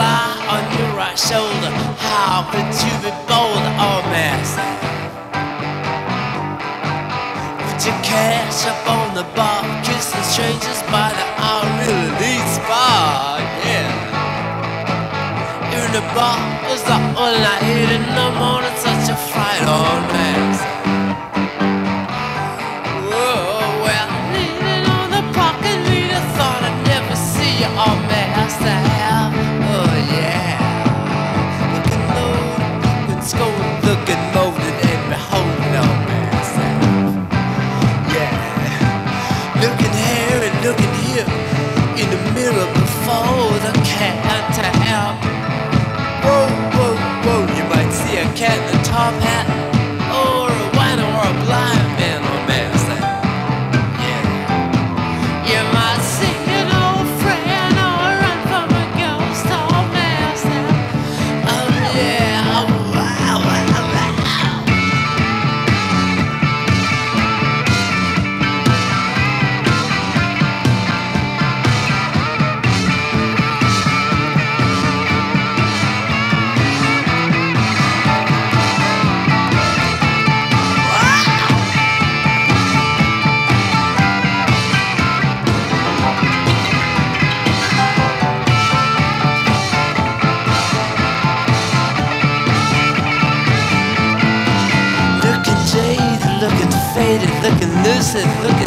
lie on your right shoulder. How could you be bold or nasty? Put you cash up on the bar, kiss the strangers by the arm, really need yeah. In the bar is the all I eat in the morning, such a fright oh on mess. all messed up. listen.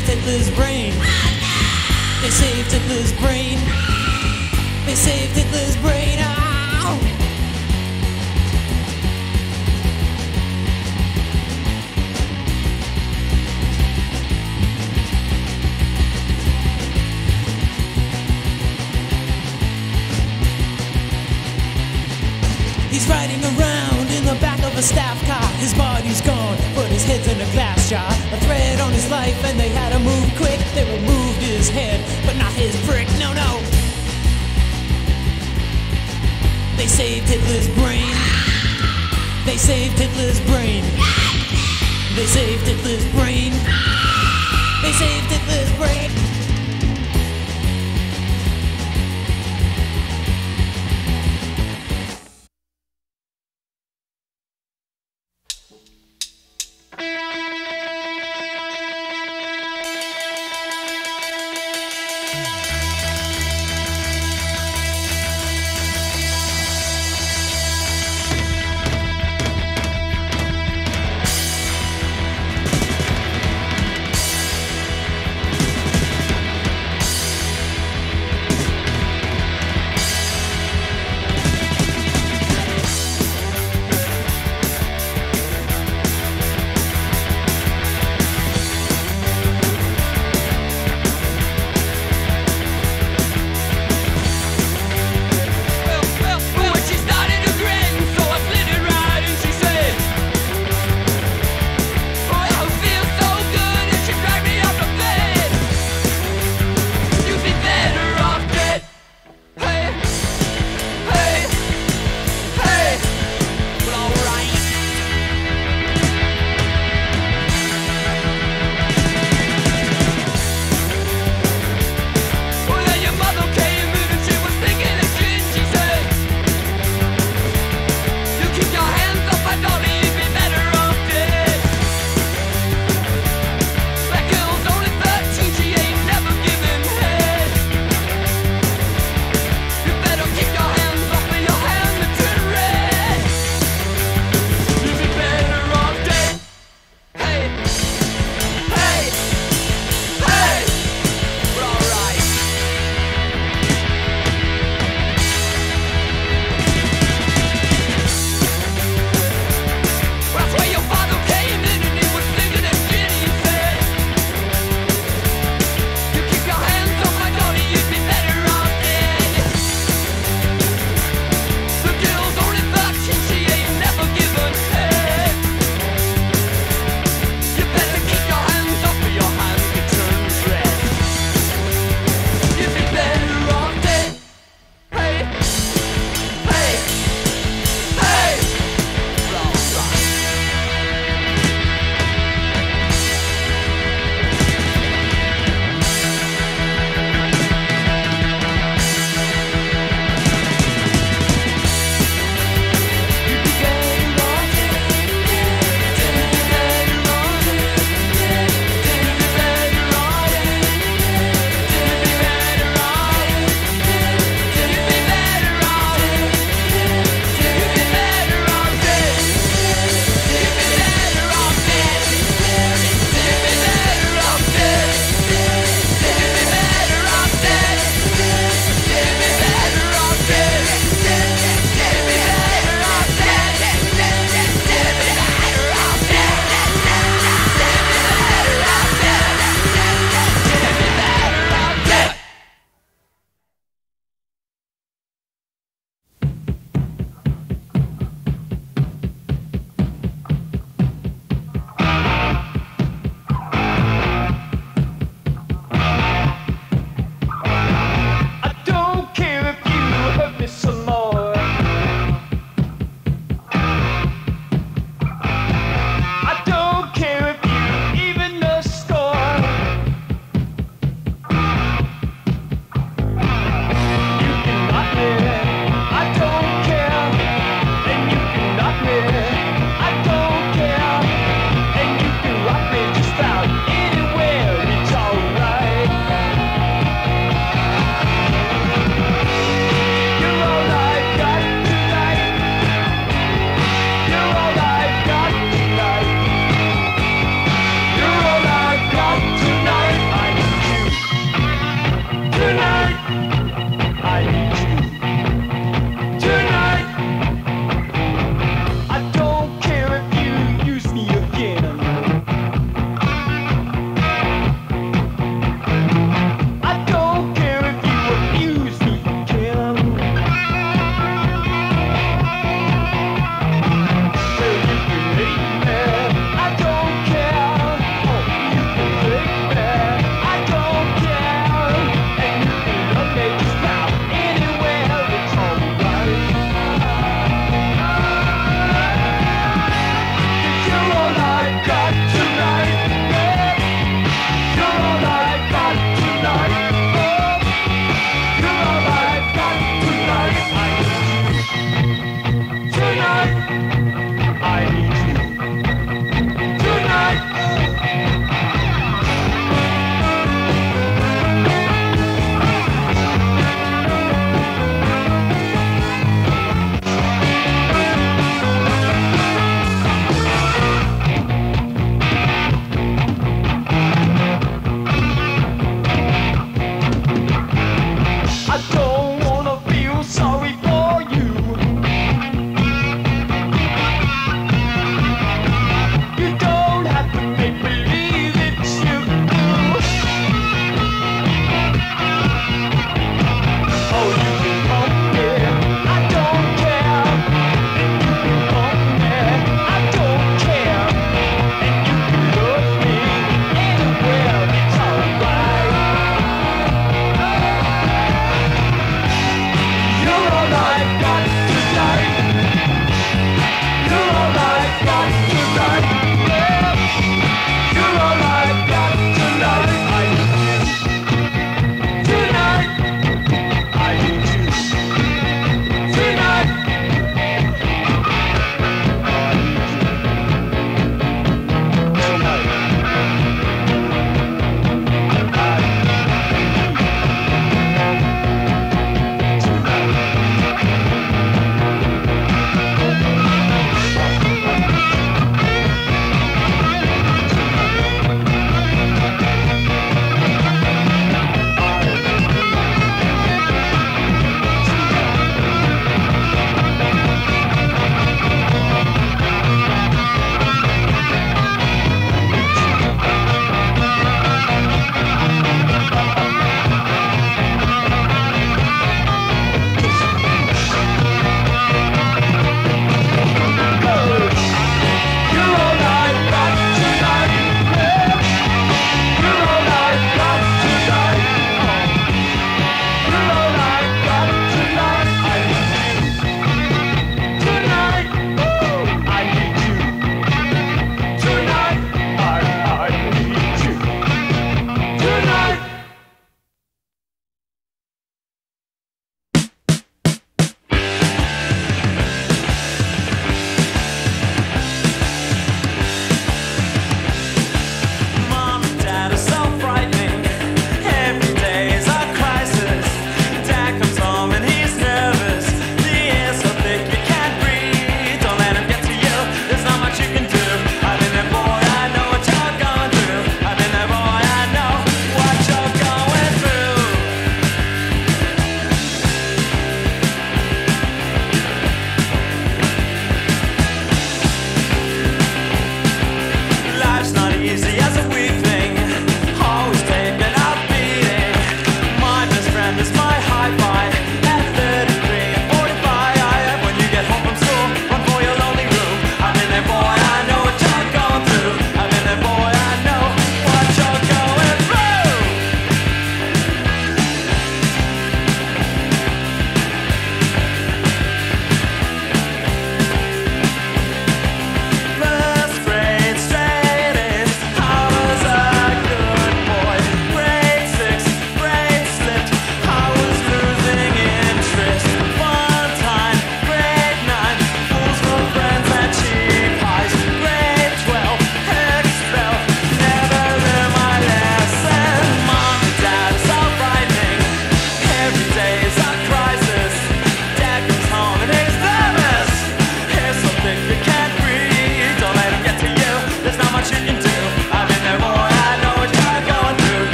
Saved Hitler's brain They saved Hitler's brain They saved Hitler's brain Ow! He's riding around in the back of a staff car. His body's gone, but his head's in a glass jar. A thread on his life, and they had to move quick. They removed his head, but not his brick. No, no. They saved Hitler's brain. They saved Hitler's brain. They saved Hitler's brain. They saved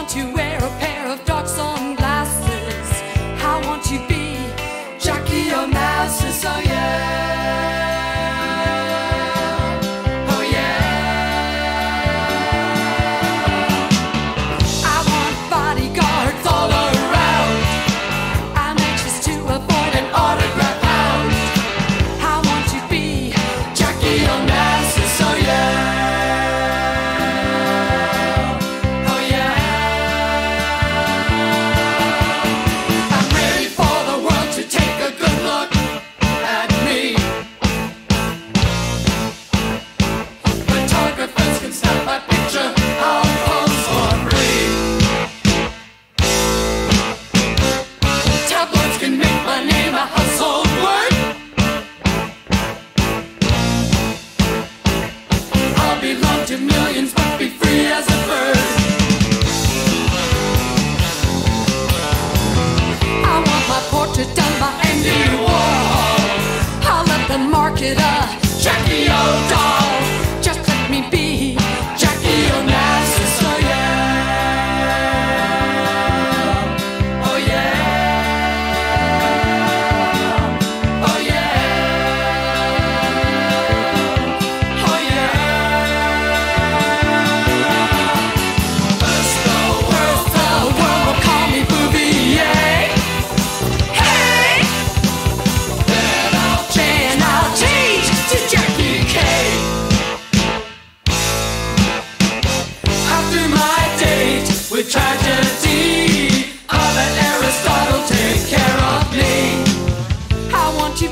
want you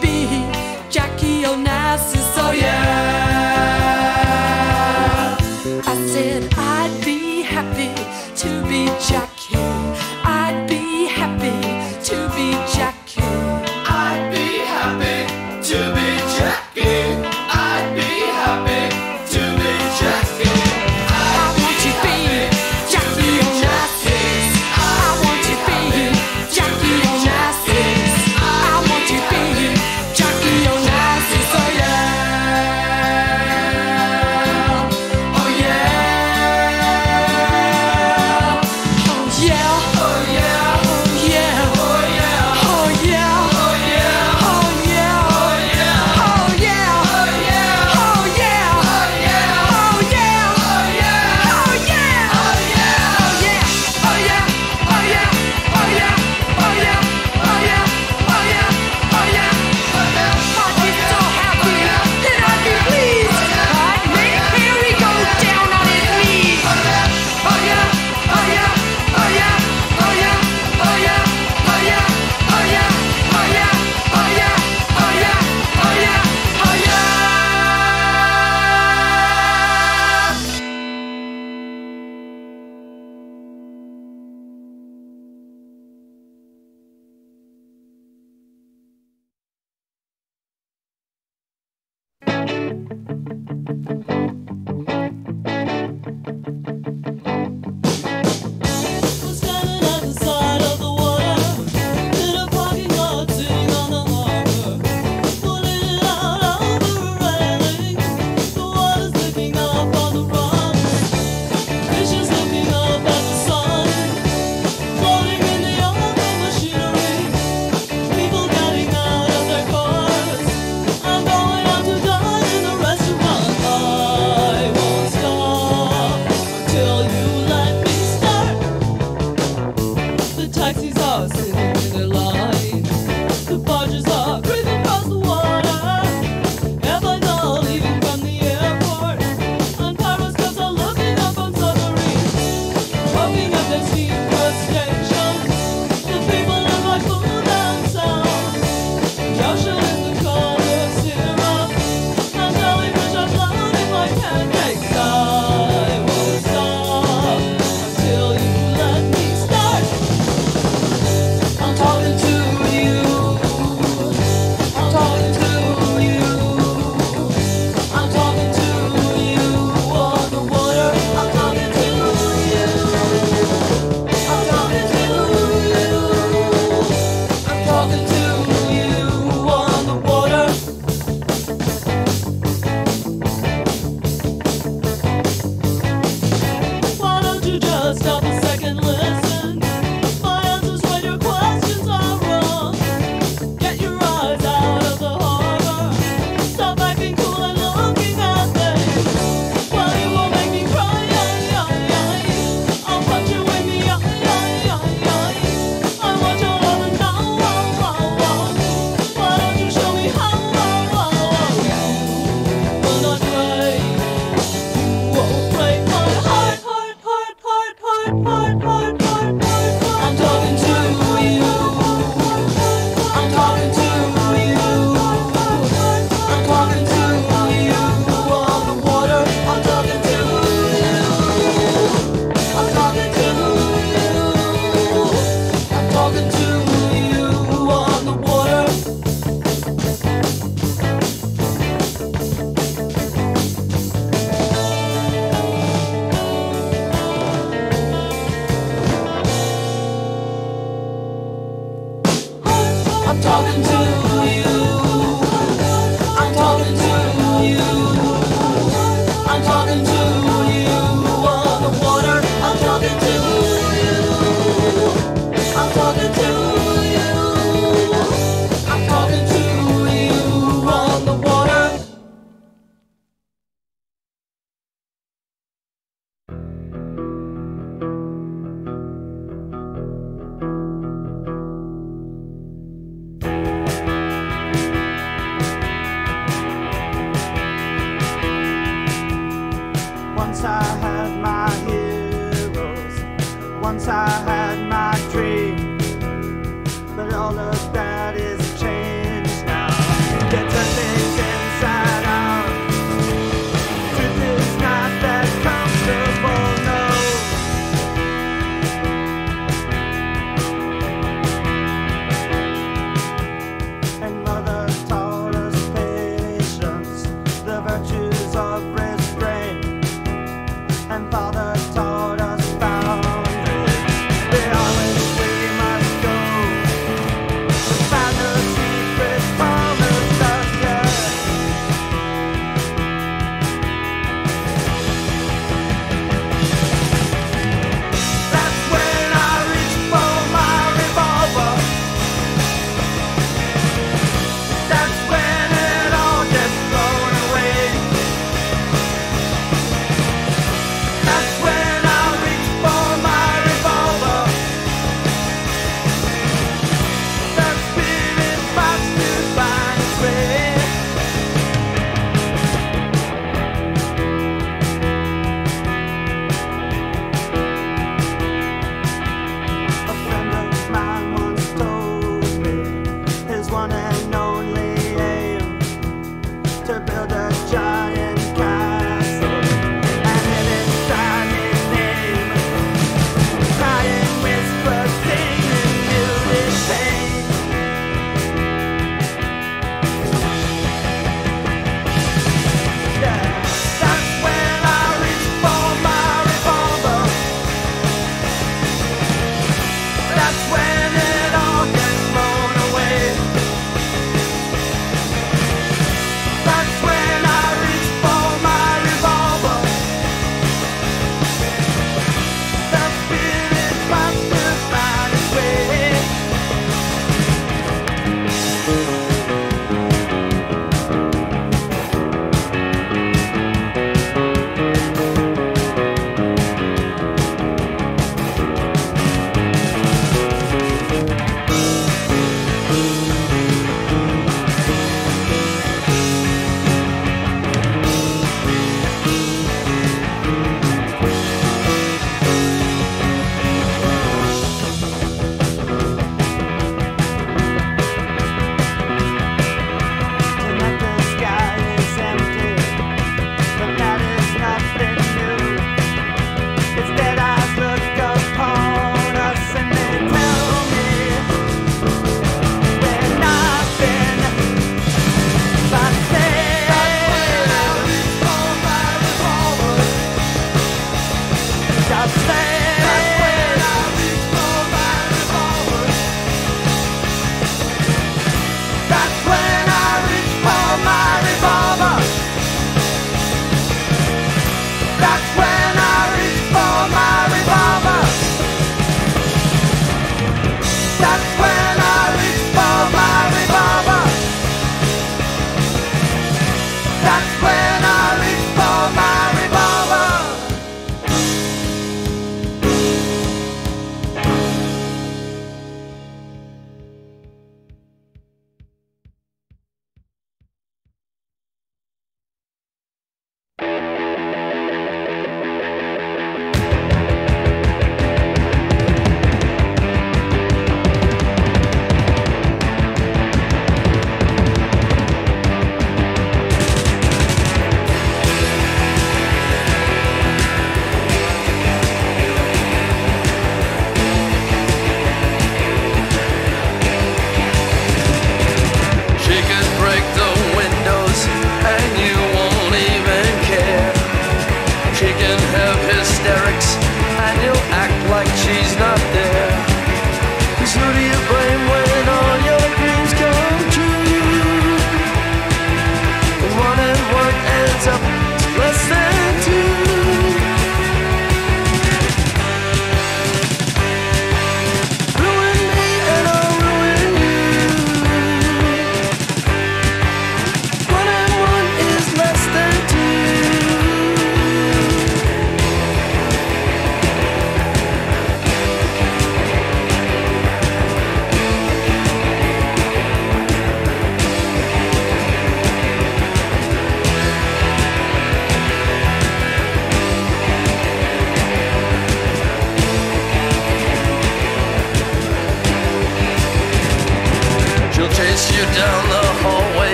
be Jackie Onassis, oh yeah.